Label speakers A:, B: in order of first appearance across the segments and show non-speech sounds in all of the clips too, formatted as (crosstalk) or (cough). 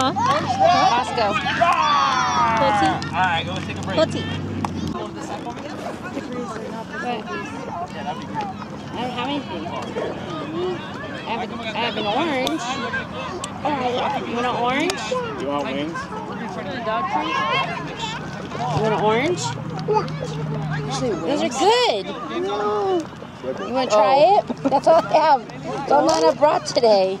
A: Huh? Costco.
B: All right, go take a break.
A: Pussy.
B: Go to the side for me. Yeah, that'd be great.
A: I don't have anything. I have, a, I have an orange. Oh, You want an orange?
C: You want wings?
A: You want an orange? Those are good. No. Oh. You want to try oh. it? That's all I have. That's all Lana brought today.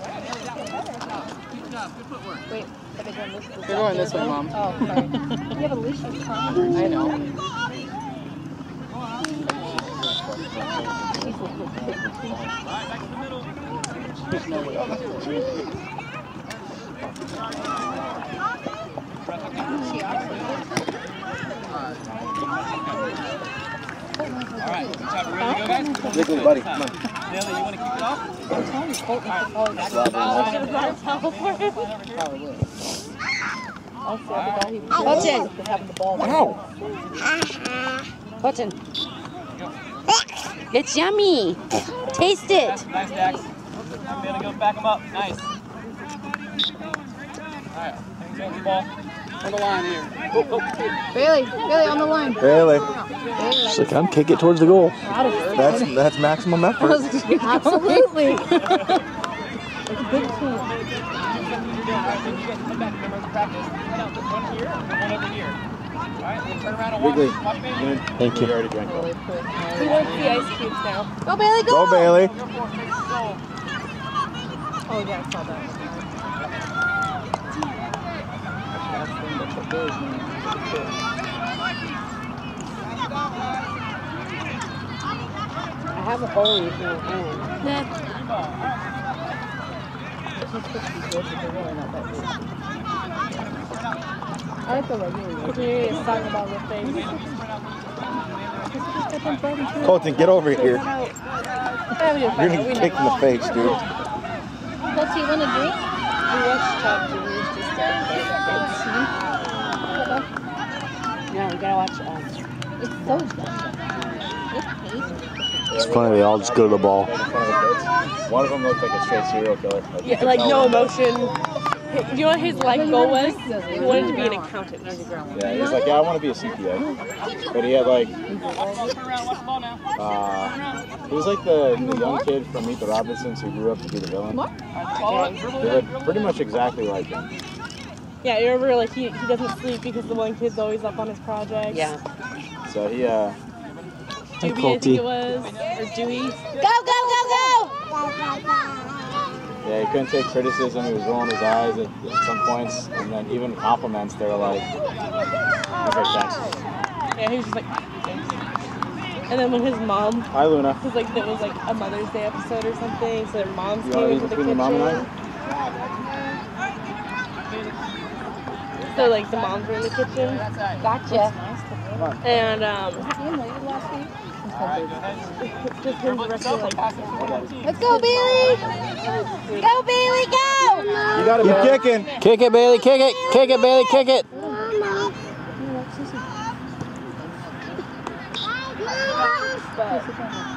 D: You're going this way, Mom.
A: Oh, sorry. You have a leash on.
D: I know.
B: All right, good job. We ready to go, guys?
C: Jiggly, buddy, come on.
B: Bailey, you want to kick it off?
A: Oh, Button.
C: Ow! Uh-huh.
A: Button. It's yummy. Taste it.
B: Nice, Dax. Bailey, go back him up. Nice. All right, hands on the ball.
D: On the line here. Oh, oh.
E: Bailey, Bailey on the line.
C: Bailey. She's like, I'm kick it towards the goal. That's that's maximum (laughs) effort.
E: Absolutely. (laughs)
B: When you guys come back, remember to practice. Now, the one here, the one over here. All right, then turn around and watch.
C: Wiggly.
B: Watch Bailey.
C: Thank you.
D: already drank one.
E: Go Bailey, go.
C: Go Bailey.
B: Go for it, take.
E: Oh yeah, I saw that.
A: I have a orange in my hand.
E: I like the regular one. He's talking about the thing.
C: Colton, get over here. You're gonna get kicked in the face, dude.
E: What's he want to drink? We watched Top Juniors just
A: No, we gotta watch. Um,
E: It's so delicious. It's tasty.
C: It's funny, they all just go to the ball.
D: One of them looked like a straight serial killer. Like,
F: Yeah, like no
D: when-
F: emotion. You know what his life goal was? He wanted to be an accountant.
D: Yeah, he's like, yeah, I want to be a CPA. But he had like,
B: Turn around, watch the ball now.
D: uh, he was like the, the young kid from Meet the Robinsons who grew up to be the villain.
B: All right, follow it, dribble
D: They look pretty much exactly like him.
F: Yeah, you remember like he, he doesn't sleep because the one kid's always up on his project.
A: yeah.
D: So he, uh,
F: Dewey, I think it was, or Dewey.
A: Go, go, go, go!
D: yeah, he couldn't take criticism. He was rolling his eyes at, at some points, and then even compliments, they were like, he's like, thanks.
F: Yeah, he was just like. And then when his mom
D: Hi, Luna.
F: was like, there was like a Mother's Day episode or something, so their moms
D: You
F: came
D: want
F: into
D: to
F: the
D: between
F: kitchen.
D: your mom and I?
F: So like the moms were in the kitchen,
A: Gotcha.
F: and um,
B: All right,
F: just him directly
B: yourself or
F: like
B: pass it to one of the team.
E: Let's go, Bailey.
A: Go, Bailey, go!
D: You got it,
C: Keep
D: man.
C: kicking. Kick it, Bailey. Kick it. Kick it, Bailey. Kick it.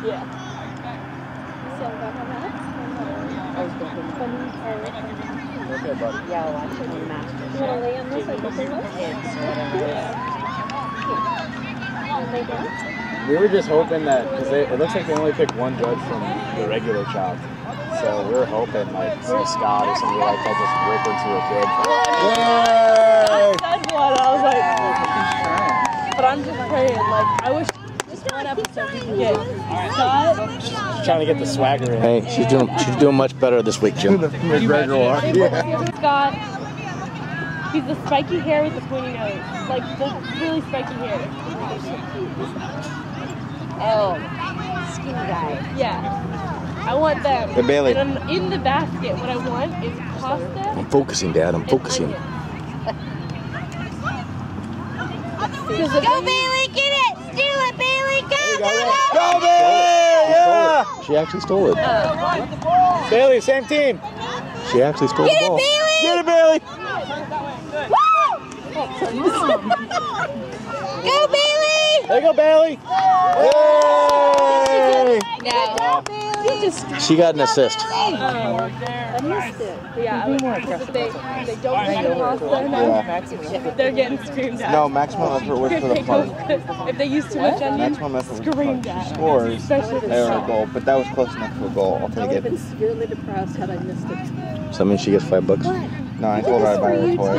F: yeah.
D: Okay, buddy.
A: Yeah, I'll watch it on Master Kids, whatever.
D: We were just hoping that because it looks like they only picked one judge from the regular chop. So we were hoping like some Scott or somebody like that just rip into a kid.
C: Oh, Yay!
F: That's one. I was like, but I'm just praying. Like, I wish just one episode we could get Scott.
D: Just trying to get the swagger in.
C: Hey, she's doing she's doing much better this week, Jim. McGregor. Yeah.
F: Scott. He's the spiky hair with the pointy nose. Like the really spiky hair.
A: Oh, skinny guy.
F: Yeah. I want them.
C: Hey, Bailey.
F: And I'm in the basket, what I want is pasta.
C: I'm focusing, Dad. I'm focusing.
F: onions.
A: Go, Bailey, get it! Steal it, Bailey, go, go, go!
C: Go, Bailey! Yeah. She actually stole it.
D: Uh, Bailey, same team.
C: She actually stole
A: Get
C: the
A: it,
C: ball.
A: Bailey!
C: Get it, Bailey! Woo!
A: Go, Bailey!
D: There you go, Bailey.
C: Yay!
A: No.
F: You just
C: She got an assist.
F: I missed it. Yeah, I would, they, if they don't shoot across there now, they're getting screamed at.
E: No, maximum effort was
F: if
E: for the
F: they,
E: punt.
F: if they use too much onion,
E: Maximum effort was for the punt.
F: screamed at.
E: scores,
F: Especially
E: they
F: the
E: were a goal, but that was close enough for a goal. I'll
G: I
E: take
G: would have
E: it.
G: been severely depressed had I missed it.
C: So that means she gets five bucks.
E: No, I told her I'd buy her a toy.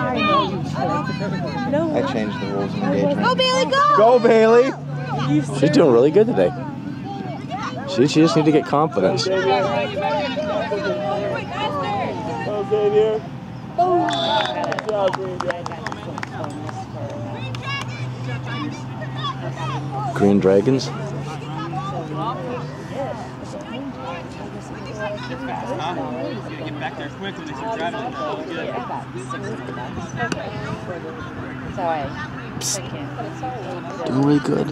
F: No,
E: I changed the rules of engagement.
A: Go, Bailey, go!
C: Go, Bailey! She's doing really good today. She, she just needs to get confidence. Green Dragons.
B: Get back there quick when they start driving like that. Look good.
A: So I
C: Doing really good.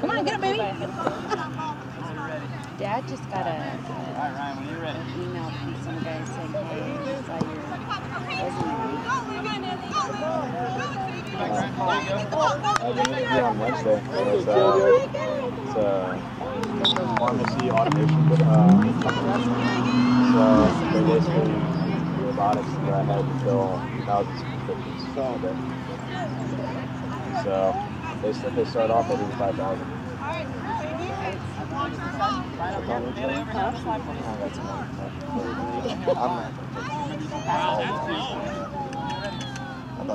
A: Come on, get it, baby. Dad just got a,
B: All right, Ryan, when you're ready.
A: an email from some guy saying, hey, I saw your resume.
D: On Wednesday. It's, uh, uh, pharmacy automation uh. So basically robotics where I had thousands of prescriptions a. So they, start off at 85,000.
A: Go,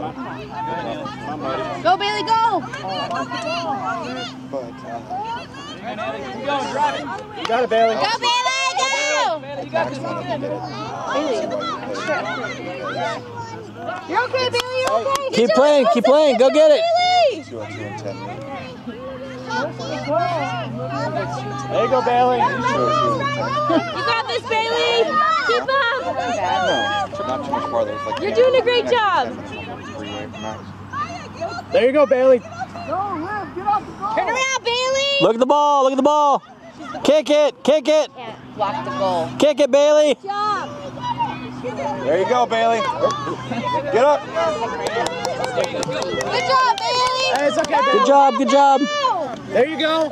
A: Bailey, go!
E: But, uh,
B: Go, drive it.
D: You got it, Bailey.
A: Go, Bailey, go! You're okay, Bailey, you're okay.
C: Keep playing, keep playing. Go get it.
E: two or two and ten.
D: There you go, Bailey.
E: Two or two and ten.
F: You got this, Bailey. Keep up.
E: No, not too much farther. Like
F: You're doing a great job.
E: Freeway from max.
D: There you go, Bailey.
A: Turn around, Bailey!
C: Look at the ball, look at the ball. Kick it, kick it,
A: Can't block the goal.
C: kick it, Bailey.
E: There you go, Bailey. Get up.
A: Good job, Bailey!
D: Hey, it's okay, Bailey.
C: Good job, good job.
D: There you go.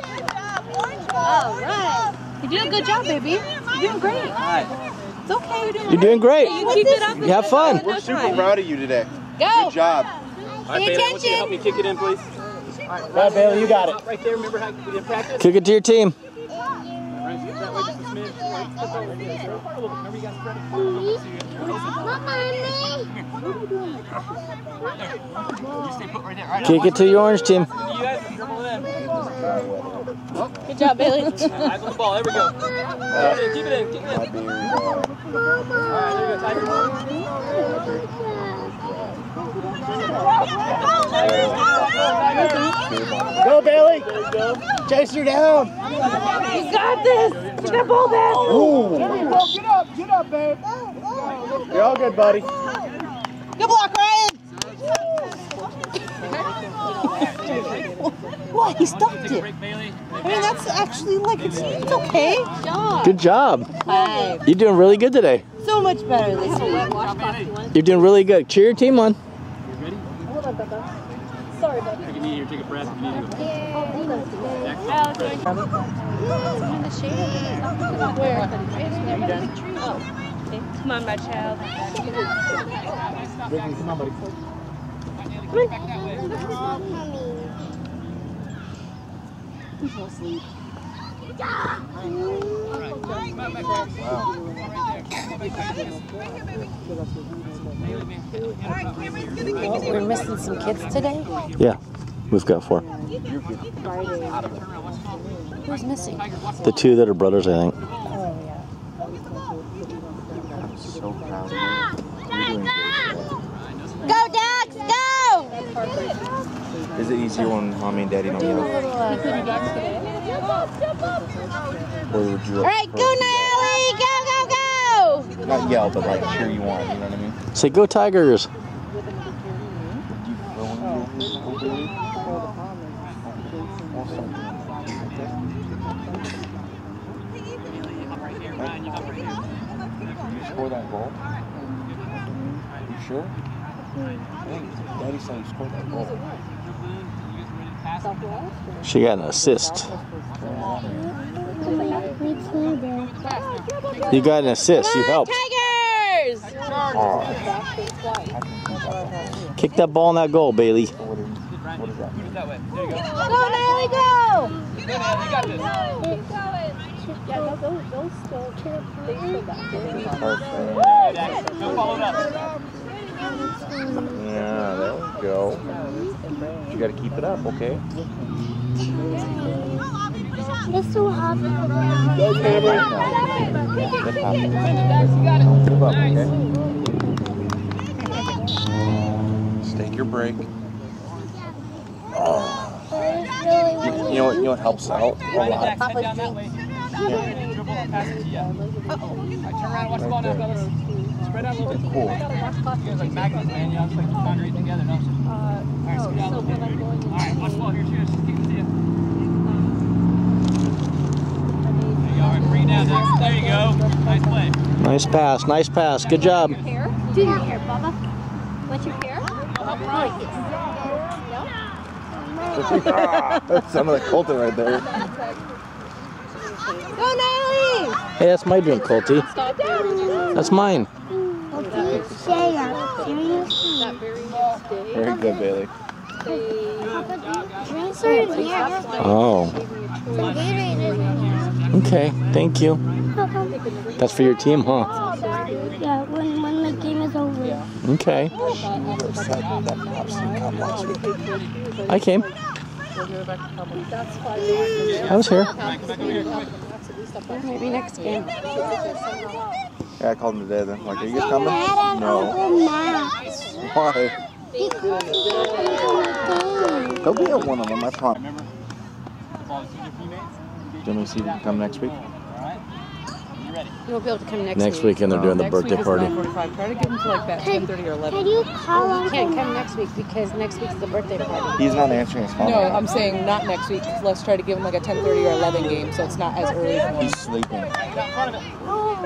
A: All right. You're doing a good job, baby. You're doing great. It's okay, you're doing
C: You're doing great.
F: You keep it up.
C: You have fun.
E: We're super proud of you today.
A: Go!
E: Good job.
B: All right, Bailey, I want you to help me kick it in, please.
D: All right, Bailey, you got it.
B: Right there, remember how we did practice?
C: Kick it to your team.
B: Right, that way just a smidge. Right, step over here. Step apart a little bit. Remember you guys spread it? You stay put right there.
C: Kick it to your orange team.
B: You guys dribble it in.
F: Good job, Bailey. (laughs)
B: Eyes on the ball. There we go. Keep it in. Keep it in. Keep it in.
E: My beard, uh,
B: All right, there you go, Tiger.
D: Go, Bailey. Chase her down.
F: You got this. Get that ball back.
D: Get up, get up, babe. You're all good, buddy.
A: Good block, Ryan! What? He stopped it. I mean, that's actually like, it's, it's okay.
C: Good job.
A: Five.
C: You're doing really good today.
A: So much better this week.
C: You're doing really good. Cheer your team on.
B: You ready?
F: Sorry, buddy.
B: Take a knee here. Take a breath. If you need to go.
F: Come on, my child.
D: Ricky, come on, buddy.
A: We're missing some kids today.
C: Yeah, we've got four.
A: Who's missing?
C: The two that are brothers, I think.
E: so proud of you. You're doing great.
A: Go, Dax, go!
E: Is it easier when mommy and daddy don't yell? Or would you
A: All right, go, Natalie! Go, go, go!
E: not yell, but like cheer you on? You know what I mean?
C: Say, go Tigers.
E: Would you go and do go Bailey? We'll start doing that, okay? Did you score that goal? You sure? I think Daddy said you scored that goal.
C: She got an assist. You got an assist. You helped.
A: Tigers!
C: Kick that ball in that goal, Bailey.
F: What is that?
B: That way. There you go.
A: Go, Nelly, go!
B: Good, man. You got this.
G: Yeah, no, those, those still, they still got it.
F: Perfect.
B: Go follow it up.
D: Yeah, there we go. You gotta keep it up, okay?
H: It's so hot.
D: Go, Cameron. That happens. Move up, okay? Just take your break. You, you know what? You know what helps out a
B: Right
D: lot.
B: back, head down that way. Pass it to you. All right, turn around and watch the ball now, fellas. Spread out a little bit.
D: Cool.
B: You guys like magnets, man. You know, it's like conjuring together, no? All right, scoot out a little bit. All right, watch the ball here. Cheers. Just kick it to you. There you go. All right, bring down next. There you go. Nice play.
C: Nice pass. Nice pass. Good job.
H: Hair? Do your hair, Bubba. What's your hair?
D: That's some of the Colton right there. (laughs)
A: Go, Nelly!
C: Hey, that's my drink, Colty. That's mine.
H: Say that. Serious?
D: Very good, Bailey.
H: Drinks are in here.
C: Oh,
H: Some Gatorade in here.
C: okay. Thank you. That's for your team, huh?
H: Yeah, when, when the game is over.
C: Okay. I came. I was here.
A: Maybe next game.
D: Yeah, I called him today. Then, like, are you guys coming? No. Why? He'll be at one of them. I promise.
B: Remember? Ball to your teammates.
D: Do you want me to see if you can come next week?
B: All right. You ready?
A: You won't be able to come next,
C: Next
A: week.
C: weekend they're doing the
E: Next
C: birthday
E: week is
C: party.
E: 9:45. Try to get him to like that 10:30 or 11.
H: Can you call
A: You
H: Uncle
A: can't come next week because next week's the birthday party.
D: He's not answering his phone.
E: No, I'm saying not next week. Let's try to give him like a 10:30 or 11 game, so it's not as early. as one.
D: He's sleeping.
G: Oh,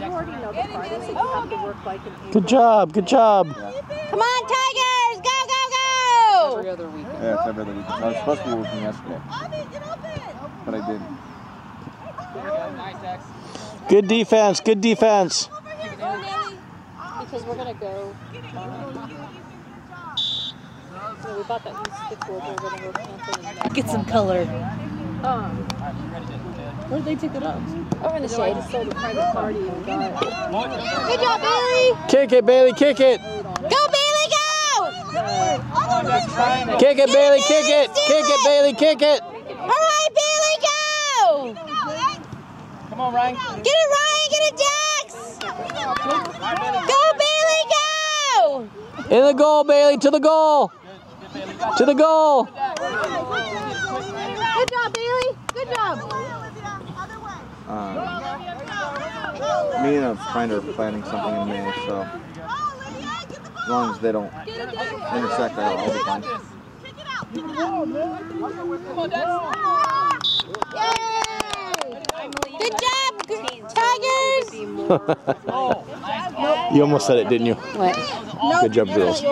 G: you already know the Fridays that you oh. have to work like an.
C: Good job. Good job.
A: Come on, Tigers! Go, go, go!
E: Every other weekend.
D: Yeah, it's every other week. I was supposed to be working yesterday, but I didn't.
B: Nice, X.
C: Good defense. Good defense.
G: Because we're gonna go. So we bought that new stick board. We're gonna go camping and that.
E: Get some color.
G: Um,
E: Where did they take it up?
A: Over in the shade.
G: just sold private party.
A: Good job, Bailey!
C: Kick it, Bailey. Kick it.
A: Go, Bailey, go!
C: Kick it, Bailey. Kick it. Kick it, Bailey. Kick it.
A: All right, Bailey, go!
B: Come on, Ryan.
A: Get it, Ryan! Get it, Dax! Go, Bailey, go!
C: In the goal, Bailey. To the goal. To the goal.
A: Good job, Bailey! Good job!
D: Um, me and a friend are planning something in May, so as long as they don't intersect, I'll, I'll be fine.
A: Good job, g- Tigers! (laughs)
C: you almost said it, didn't you?
A: What?
C: Good job, girls.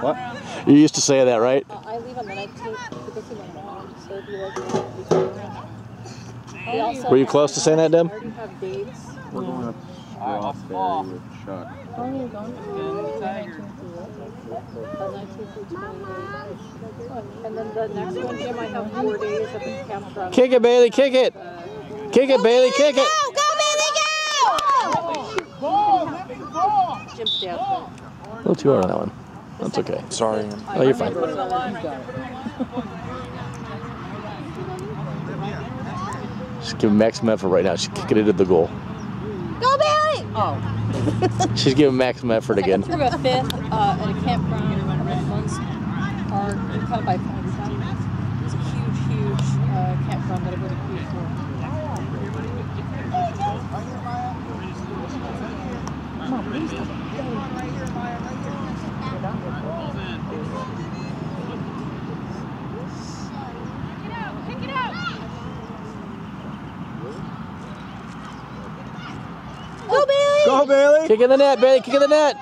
D: What?
C: You used to say that, right?
G: Uh, I leave on the 19th to go see my. So if you like,
C: Were you close to saying that, Deb?
G: already have dates.
D: We're going up to Strawberry with Chuck.
G: How long are you going? The 19th through 28th. And then the next one, Jim, I have four days at the.
C: Kick it, Bailey. Kick it. Kick it, Bailey. Kick it.
A: Go, go, Bailey, go!
G: Jim's dad.
C: A little too hard on that one. That's okay.
D: Sorry.
C: Oh, you're fine. Just giving maximum effort right now. She's kicking it into the goal.
A: Go, Bailey! Oh. (laughs)
C: She's giving maximum effort again.
G: Through a fifth uh, at a campground at Munster Park, in kind of by Flagstaff. It's a huge, huge uh, campground that everybody pays for.
A: Go, Bailey!
D: Go, Bailey!
C: Kick in the net, Bailey. Kick in the net.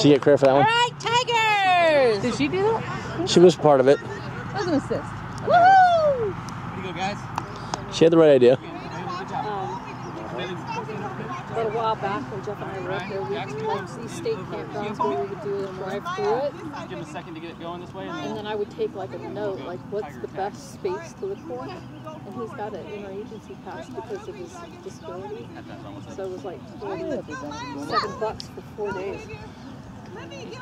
C: She get credit for that one.
A: right, Tigers.
E: Did she do that?
C: She was part of it.
E: That was an assist.
A: Woo!
B: Here you go, guys.
C: She had the right idea.
G: Um, but a while back when Jeff and I were up there, we went to these state campgrounds where we would do a drive through it,
B: Give him a second to get it going this way. And
G: and
B: then
G: then I would take like a note, like what's the best space to look for. And he's got an interagency pass because of his disability, so it was like forty-seven bucks for four days.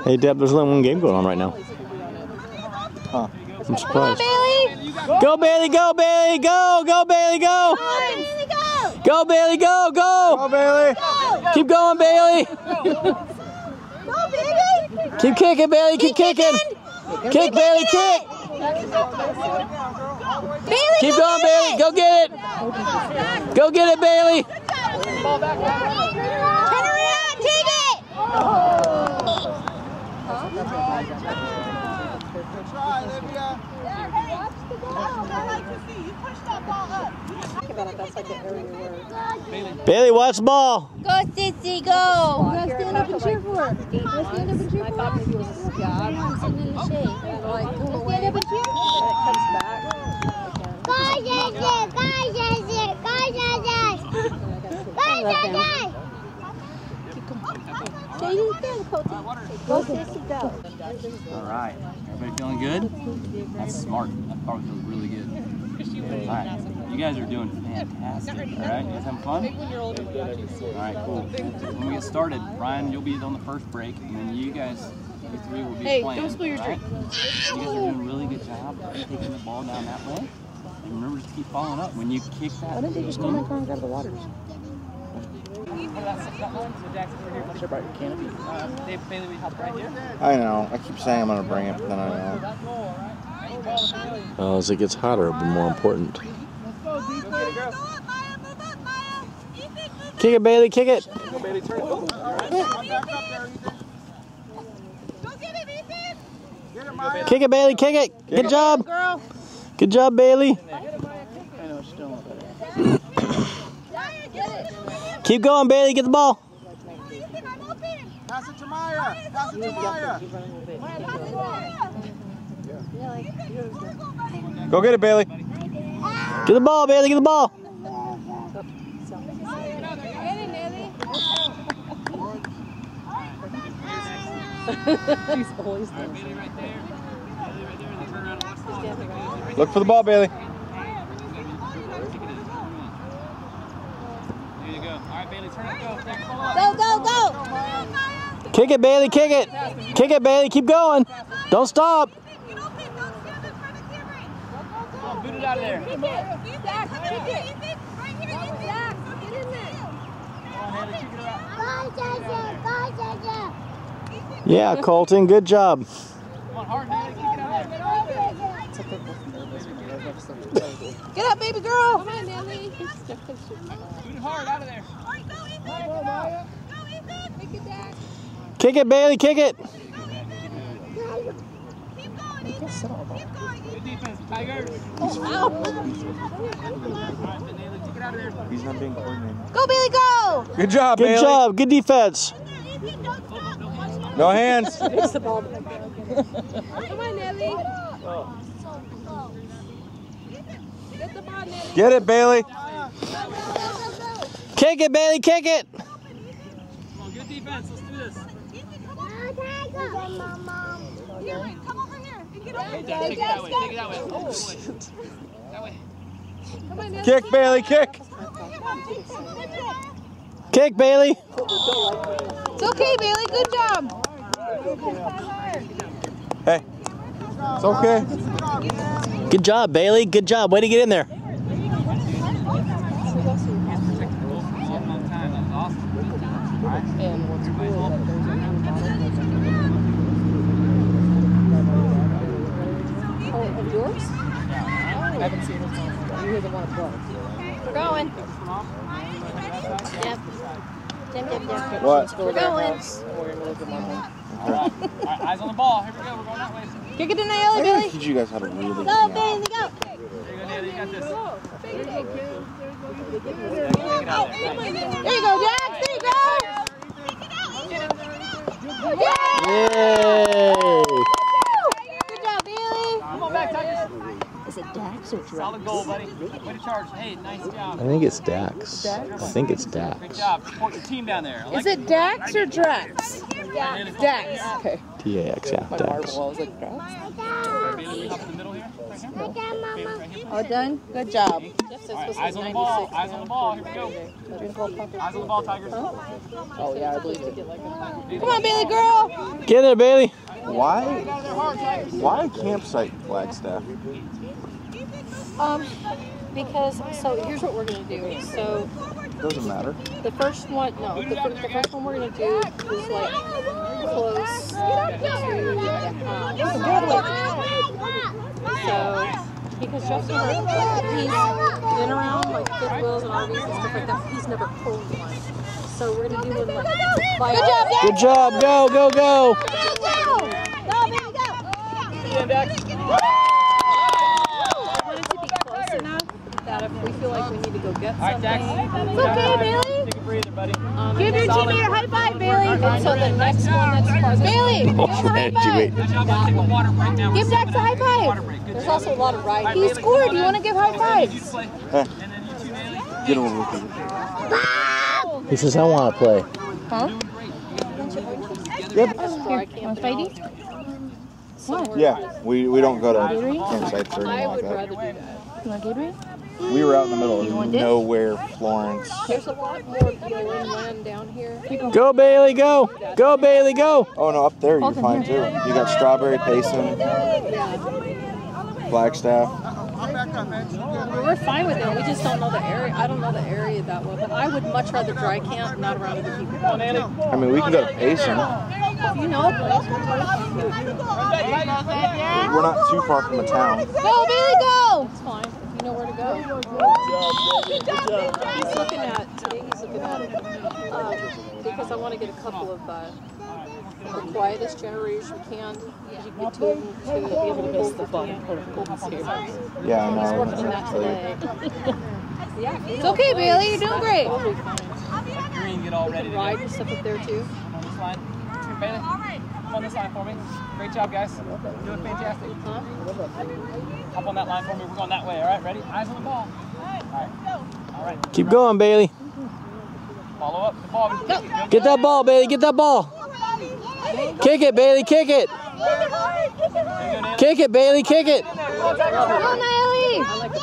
C: Hey, Deb, there's only one game going on right now.
D: Huh.
C: I'm surprised.
A: Bailey.
C: Go, Bailey, go, Bailey, go, go, Bailey, go. Go, Bailey, go, go.
D: Go, Bailey!
C: Keep going, Bailey. Keep kicking, Bailey, keep kicking. Kick, Bailey, kick.
A: Bailey.
C: Keep going, Bailey. Go get it. Go get it, Bailey.
A: Turn around. Take it.
G: Think about it, that's like an area where.
C: Bailey, watch the ball.
A: Go, Sissy. Go.
G: Here, stand up and cheer for her. Stand up and cheer I thought maybe it was a scab.
A: Sitting in the shade.
G: Like, go
A: Stand up and cheer. Oh.
G: And it comes back.
A: Stay there, Coach. Go, Sissy. Go.
B: All right. Everybody feeling good? That's smart. That probably feels really good. All right. You guys are doing fantastic. All right. You guys having fun? All right. Cool. When we get started, Ryan, you'll be on the first break, and then you guys, you three, will be
G: Hey,
B: playing.
G: don't spill your
B: all right? You guys are doing a really good job taking the ball down that way. And remember to keep following up. When you kick that,
E: Why didn't they just go in my car and grab the waters?
B: Sure about your canopy. Uh, Dave Bailey, we hop right here.
D: I know. I keep saying I'm gonna bring it, but then I know.
C: Oh, as it gets hotter, it'll be more important. Kick it, Bailey, kick it. Kick it, Bailey, kick it. Good job. Good job, Bailey. (coughs) Keep going, Bailey. Get the ball.
D: Pass it to Maya! Pass it to Maya! Go get it, Bailey.
C: Get the ball, Bailey. Get the ball.
G: He's always there.
D: Look for the ball, Bailey.
B: There you go. All right, Bailey, turn it, go. Take the ball.
A: Go, go, go.
C: Kick it, Bailey. Kick it. Kick it, Bailey. Keep going. Don't stop.
B: Boot it out of there. Come on, Haley, kick it out.
C: Yeah, Colton. Good job.
B: Come on, hard, Haley, kick it out there.
A: Get up, baby girl.
B: Boot it hard, out of there.
C: Kick it, Bailey. Kick it.
B: Good defense, Tigers.
A: Ow.
B: All right, Haley, kick it out of there.
D: He's not being coordinated.
A: Go, Bailey, go.
D: Good job,
C: Good
D: Bailey.
C: job. Good defense.
D: No hands.
G: It's the ball.
D: Get it, Bailey.
C: Kick it, Bailey. Kick it.
B: Come on, good defense. Let's do this. Hey, oh, Jack, take it that way. Take it that way. Oh, boy. That way.
D: Kick, Bailey. Kick.
C: Kick, Bailey.
A: It's okay, Bailey. Good job.
D: Hey. It's okay.
C: Good job, Bailey. Good job. Way to get in there.
E: And what's cool,
G: Oh, of yours?
E: I haven't seen it. You hear the one above.
A: We're going. Yep. Yep, yep, yep.
D: What?
E: We're
A: going.
E: We're gonna look at my.
B: All right. All right, eyes on the ball. Here we go. We're going that way.
A: Kick it to
D: I
A: Naomi,
D: gotta teach you guys how to really
A: Go,
D: hang out.
A: Bailey, go.
B: There you go, Haley. You got this.
A: There you go, Jack. There you go.
C: Yay!
A: Good job, Bailey.
B: Come on back, Tigers.
A: Is it Dax or Drex?
B: Solid goal, buddy. Way to charge. Hey, nice job.
C: I think it's Dax. I think it's
B: Great
C: Dax.
B: job. Support your team down there. I
E: Is it Dax or Drex? Dax. Okay.
C: D A X, yeah,
E: My
C: Dax.
E: marble, I was like, Drex.
B: Bailey, up in the middle here. Right here.
E: All done? Good job.
G: Jeff
B: All right, eyes on the ball. Eyes on the ball. Here we go. Eyes on the ball, Tigers.
E: Oh, yeah, I believe it.
A: Come on, Bailey girl.
C: Get there, Bailey.
D: Why? Why campsite Flagstaff?
G: Um, because so here's what we're gonna do. So
D: Doesn't matter.
G: the first one, no, the, fir- the first one we're gonna do is like close to the house. So because Jeff's never, he's been around like fifth wheels and RVs and stuff like that. He's never pulled one. So we're gonna do one like. like
A: Good job,
C: Good job. Go, go, go.
G: I want it to be close enough that if we feel like we need to go get
B: All right, Dax.
G: something.
A: It's okay, Bailey.
B: Take a breather, buddy.
G: Um,
A: Give your teammate a high five, Bailey.
G: And so the next one that's farthest.
A: Bailey, give him a high five.
C: wait.
B: Good job. Let's take a water break now.
A: Give Dax a high five.
G: There's also a lot of riding.
A: He scored. You want to give high
B: You
A: fives?
B: play.
D: Hey,
B: And then you two, Bailey.
D: get over with it.
C: He says, I want to play. Huh?
G: Dry camp and all. Somewhere-
D: Yeah, we, we don't go to campsites or
G: I
D: anything like
G: that.
A: You want Gatorade?
D: That. We were out in the middle of nowhere, Florence.
G: There's a lot more BLM land down here.
C: Go, Bailey, go. Go, Bailey, go.
D: Oh no, up there you're fine too. You got Strawberry Payson, Flagstaff.
G: We're fine with it. We just don't know the area. I don't know the area that well, but I would much rather dry camp, not around other people.
D: I mean, we can go to Payson.
G: You know we'll tell you.
D: We're not too far from the town.
A: Go, Bailey, go.
G: It's fine. If you know where to go. He's looking at today. He's looking at um, because I want to get a couple of uh, the quietest generators we can. Because you can get two them to be able to pull the phone.
D: Yeah, I
G: He's working on that today. yeah, (laughs)
A: It's okay, Bailey. You're doing great.
G: We'll.
B: Green, get all ready to
G: ride stuff up there too.
B: Come on this line. Bailey. Come on this line for me. Great job, guys. Doing fantastic.
G: Huh?
B: Hop on that line for me. We're going that way. All right, ready? Eyes on the ball. All right. All right.
C: Keep going, Bailey.
B: Follow up the ball. Go.
C: Get that ball, Bailey. Get that ball. Kick it, Bailey. Kick it. Kick it, Bailey. Kick it.
A: Go, Miley.
G: I like the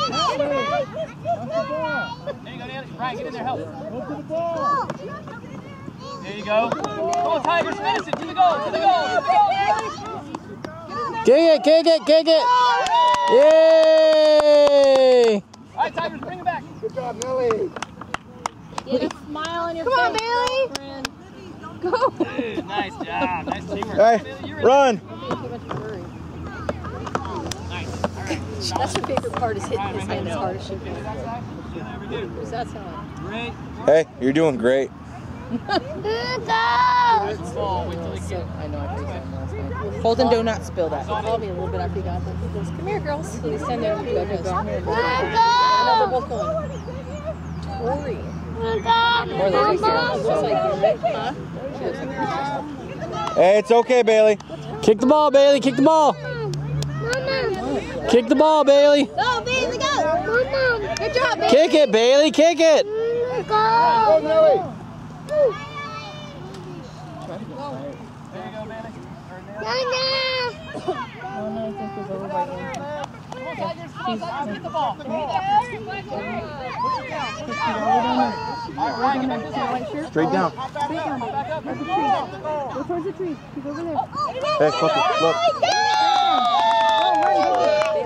B: There you go, Nancy. Ryan, get in there. Help. There you go. Come on, Tigers. Finish it. To the goal. To the goal. To the goal.
C: Kick it, kick it, kick it. Yay!
B: All right, Tigers. Bring it back. Good job, Nelly.
G: Get a smile on your
A: Come on. Bailey.
G: Friend.
A: Go.
B: Dude, nice job. Nice teamwork.
D: Hey,
B: Bailey,
D: run!
G: Too much worry.
B: Nice. All right.
G: That's your favorite part is hitting his hand as hard as she can.
B: backside. Yeah, we
G: that's how
D: Hey, you're doing great.
B: Eyes on the ball. Wait till they get.
E: I know I forgot last night. Holden, do not spill that.
G: he called me a little bit after he got there. He goes, come here, girls. So they stand there and he goes, I know they're both going. Tori.
E: More than
G: huh? She looks like
D: Hey, it's okay, Bailey.
C: Kick the ball, Bailey. Kick the ball. Kick the ball, Bailey.
A: Go, Bailey, go. Good job, Bailey.
C: Kick it, Bailey. Kick it.
B: There you go, Bailey.
E: Oh, no, I think it's over by then.
B: Come on, Tigers. Come on, Tigers. Get the ball. Get the ball. All right, Ryan, get back this way.
D: Straight down.
E: Go towards the tree. He's over there.
D: Hey, look, look.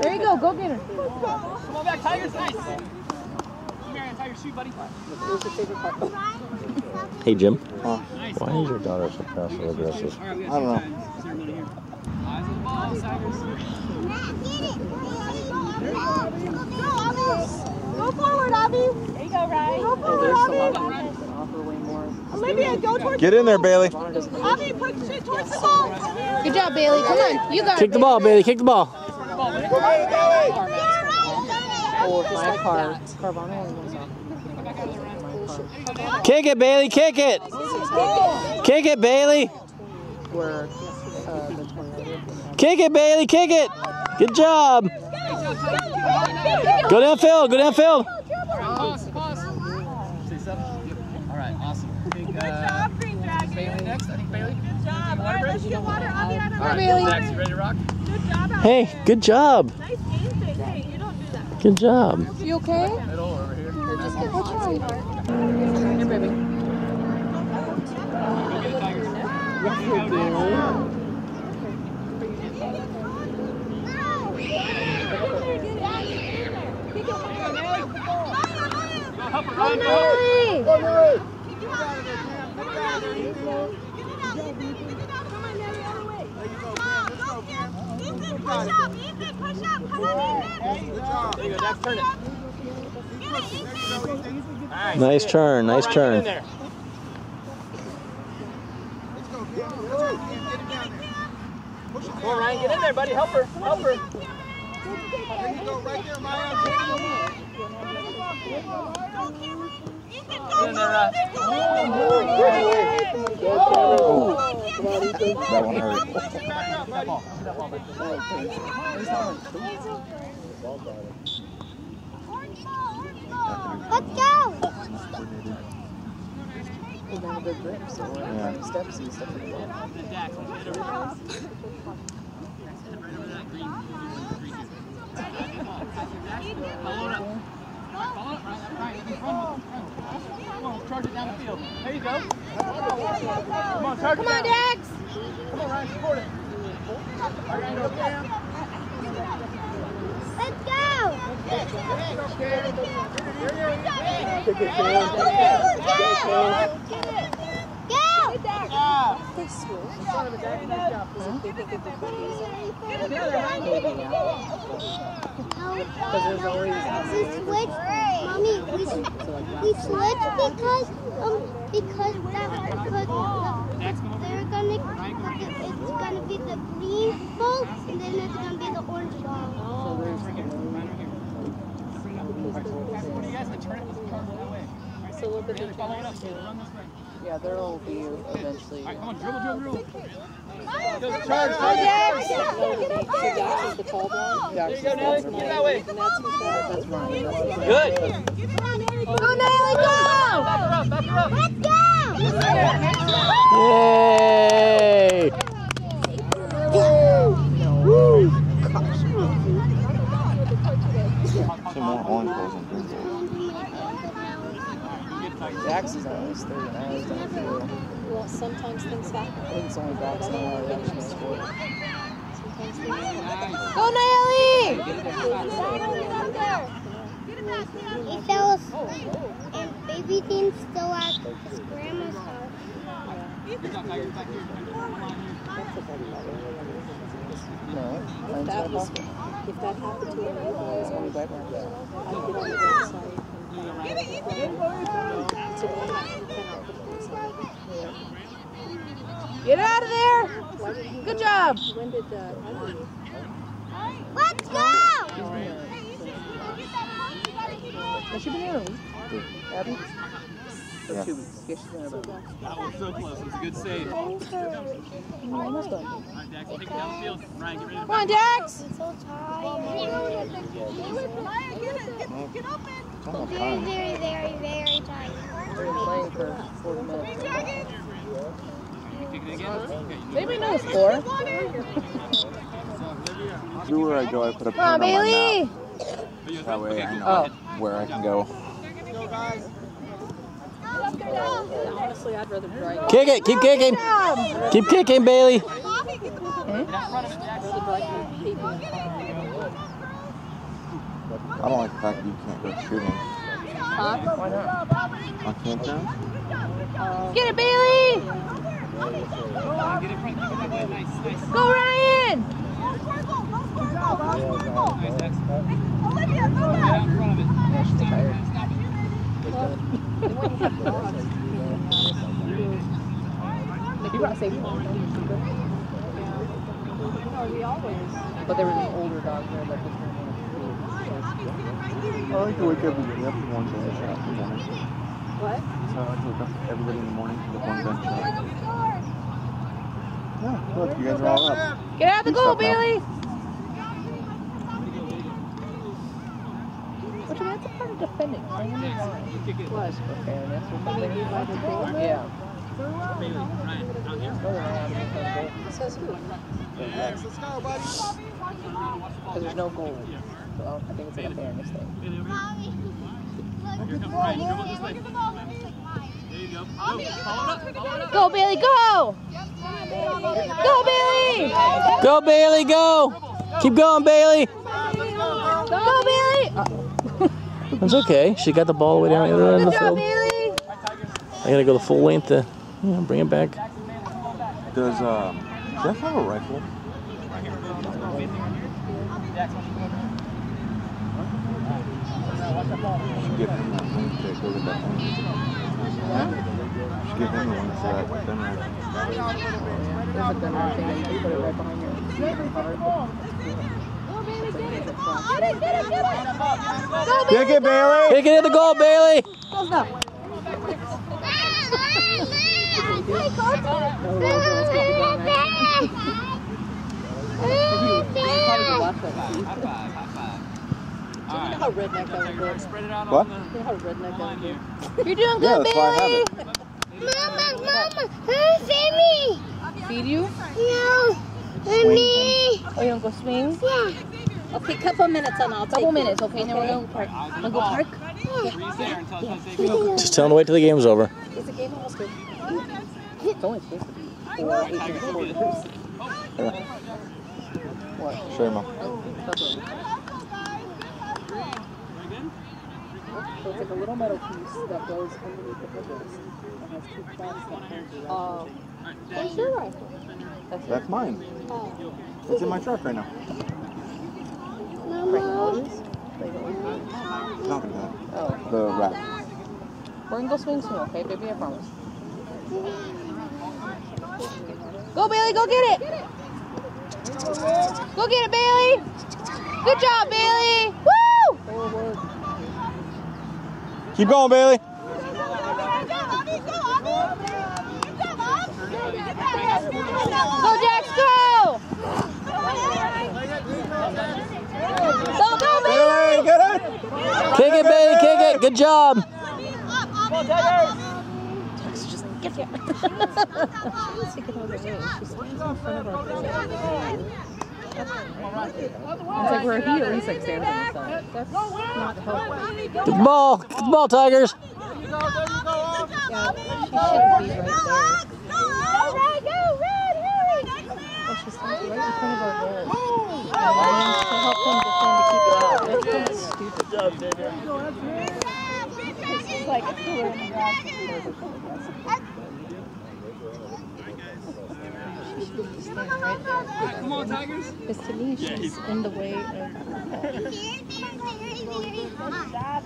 E: There you go. Go get her.
B: Come on back, Tigers. Nice. Come here and tie your shoe, buddy.
G: What's your favorite part?
C: Hey, Jim.
D: Huh?
C: Why is your daughter so passive aggressive?
B: All right, we
D: I don't know.
B: some ceremony here. Eyes on the ball, Tigers.
H: Go forward, Abby. There you go, Ryan. Go forward, Abby.
E: lot of people that offer way more.
H: Olivia, go towards
D: Get in there, Bailey.
H: Abby, put shit towards the ball.
A: Good job, Bailey. Come on. You got
C: Kick
A: it.
C: the ball, Bailey. Kick the ball.
E: My car. Carvana only goes off.
C: Kick it, Bailey. Kick it. Kick it, Bailey.
E: where uh, the tornado.
C: Kick it, Bailey. Kick it. Good job. Go downfield. Go downfield.
B: Pause, pause. Say something? Yep. All right, awesome.
A: Good
B: uh,
A: job, Green Dragon.
B: Bailey next. I think Bailey.
A: Good job. All right, let's get water. I'll get out of
B: All right, you ready to rock?
A: Good job out
C: Hey, good job.
A: Nice game thing. Hey, you don't do that.
C: Good job.
E: You okay?
B: Middle over here.
E: Just get Here, baby.
B: Go get the Tigers.
E: Yes, you do.
B: Help her, Ryan, go.
A: Push up, Ethan, push up. Come on, Ethan.
B: There you go, Dax, turn it.
A: Get it, Ethan.
B: Nice.
C: Nice turn. Nice
B: Ryan, get in
C: turn.
B: there. Come on, Ryan, get in there, buddy. Help her. Help her. Get in there, uh,
D: That one hurt.
A: Let's go.
E: We're going to good grip, so we're
D: Yeah.
E: steps and stuff like that.
B: Charge it down the field. There you go. Come on, charge
A: Come on. Dax.
B: Come on, Ryan, support it. Right, go down.
A: Let's go. Go.
E: They switch. Because there's
I: We switched, mommy. We, we switched because um because that because they're gonna it's gonna be the green ball and then it's gonna be the orange ball.
B: What do guys that way.
E: So look at the
B: Follow it up. Run this way.
E: Yeah, there'll be eventually.
B: All right, come on, dribble, dribble, dribble.
A: Charge,
E: Dax! So Dax is the tall one.
B: There you go, Nelly. Get that way.
E: And that's who's that? That's Ryan.
B: Good.
A: Go, Nelly, go.
B: Back her up, back her up.
A: Let's go.
C: Yay!
D: See more orange balls than green balls.
E: Dax is always 30 hours down the field.
G: Well, sometimes things happen.
E: I think it's only Dax and I that actually scored.
G: Sometimes things happen.
A: Go, Nelly.
I: He fell asleep and baby Dean's still at his grandma's house.
B: Good job, Tigers. Back here.
E: No,
G: If that was, if that happened to any of us,
E: I'll be back back.
G: I'd get on the website and today you cannot put this on.
A: Get out of there. Good job.
G: When did uh,
I: Let's go!
E: Has she been here a week? Abby? Or
D: Yeah.
E: two weeks? Yeah, she's been here about a week.
B: That was so close. It was a good save. All
E: We're almost done.
B: right, Dax, take it down the field. Ryan, get ready to
A: Come on, Dax.
I: I'm so tired.
D: It's almost
I: Very,
D: time.
I: very, very, very tired.
E: We've been playing for 40 minutes.
B: Kick it again. Okay, you
E: Anybody know the score? (laughs)
D: Everywhere I go, I put a pin
A: Come on,
D: on my
A: Bailey.
D: map. That way I know uh,
E: Oh.
D: where I can go.
E: Honestly, I'd rather drag
C: Kick it. Keep kicking. Keep kicking, Bailey.
B: get in front of it, Dax.
D: I don't like the fact that you can't go shooting
E: Why not?
D: campground.
A: Get it, Bailey.
B: That way. Nice, nice.
A: Go, Ryan.
B: Dax. Get out in front of it. Stop.
E: But there was an older dog there that didn't
D: I like to wake up and get up in one gun shot in the morning.
G: What?
D: So I like to wake up everybody in the morning with one gun shot. Yeah, look, you guys are all up.
A: Get out of the
D: Good
A: goal,
D: stuff now.
A: Bailey.
E: Which that's a part of defending. I don't know why. Was for fairness or something. Yeah. Says who? Because there's no goal. So I think it's like a fairness thing.
A: Go, Bailey, go. Go, Bailey.
C: Go, Bailey, go! Keep going, Bailey!
A: Go, Bailey. (laughs)
C: That's okay. She got the ball way down the other end of the field. I gotta go the full length to you know, bring it back.
D: Does um, Jeff have a rifle? Should give him that one to go to that one. Should give him the one for that
E: you put it
D: Bailey!
C: Kick it in the goal, Bailey!
E: Do you know how redneck I would look?
D: What?
E: You know how redneck I would look?
A: You're doing good,
D: that's why I
A: Bailey.
D: have.
I: Mama, Mama, who's me?
E: Feed you?
I: No, me.
E: Oh, you don't go swing?
I: Yeah.
E: Okay, couple minutes and I'll take Couple minutes, okay? And then we're going to park. Wanna go park? Yeah.
C: Just tell him to wait till the game's over.
E: Is the game almost over? It's only supposed to be four, eight and quarters.
D: Sure, Mom.
E: Oh, That's what- So it's like a little metal piece that goes underneath the pedals. It has two clamps that hold you. Oh. Where's your rifle? That's
D: That's mine. Oh. It's in my truck right now.
E: Right now it is? Like,
D: Talking to that.
E: Oh.
D: The wrap.
E: We're gonna go swing soon, okay, baby? I promise.
A: Go, Bailey. Go get it. Go get it, Bailey. Good job, Bailey. Woo!
E: Oh, Forward.
D: Keep going, Bailey.
A: Go, Jax. Go. Go, go, Bailey.
D: Bailey, get it!
C: Kick it, Bailey, kick it. Good job.
E: Jax, just get here. She's (laughs) taking over the way. She stands in front of our face. It's like we're here, he's like standing on the side. That's not helpful.
C: Get the ball. Get the ball, Tigers.
E: Yeah, she shouldn't be right there. She stands right in front of our goal. And to help them defend to keep it out. That's kind of stupid. It's like a pillar in the grass. She should be standing right.
B: Come on, Tigers.
E: Because to me, she's in the way of.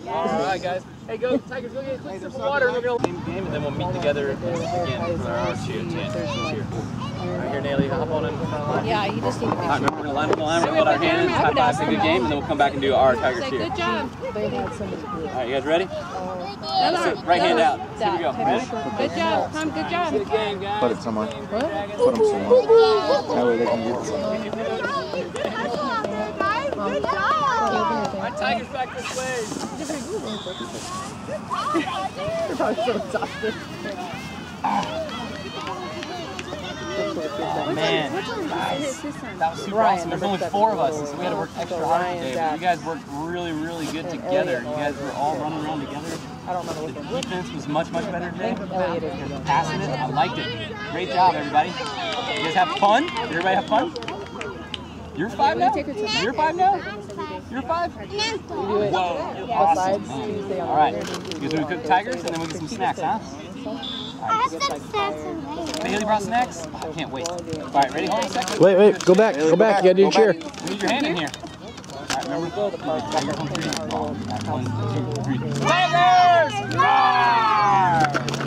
B: All right, guys. Hey, go, Tigers, go get a sip of water. We're gonna game, game, and then we'll meet together again for our cheer chance. Cheer. All right, here, Naily, hop on in front of the line.
E: Yeah, you just need to
B: All
E: make
B: right,
E: sure.
B: remember, we're gonna line up in the line. We're gonna hold our hands, high five, say good game, and then we'll come back and do our Tiger cheer.
E: Good job. They had somebody.
B: All right, you guys ready? Sit, right hand out. Here we go. Ready?
E: Good job, Tom. Good job.
B: Good game, guys.
D: Put it somewhere.
E: What?
D: Put them somewhere. That way they can get
B: All right, Tigers back this way.
E: You're probably so exhausted. (laughs)
B: Oh, man. Guys, that was super
E: Ryan,
B: awesome. There's only four of us, and so we had to work extra hard
E: Ryan,
B: today. But you guys worked really, really good together. You guys were all running around together.
E: I don't remember
B: The defense was much, much better today.
E: Elliot is good.
B: Passing it, I liked it. Great job, everybody. You guys have fun? Did everybody have fun? You're five now? You're five now? You're five?
E: We
B: Whoa,
E: besides
B: awesome. All right,
E: Thursday.
B: you guys want to cook tigers and then we'll get some snacks, huh?
I: I have some snacks.
B: Bailey brought snacks? Oh, I can't wait. All right, ready? Hold on a second.
C: Wait, wait. Go back. Go back. You gotta do your cheer.
B: Leave your hand in here. All right, remember? Tigers on three. All right, One, two, three. Tigers! Roar!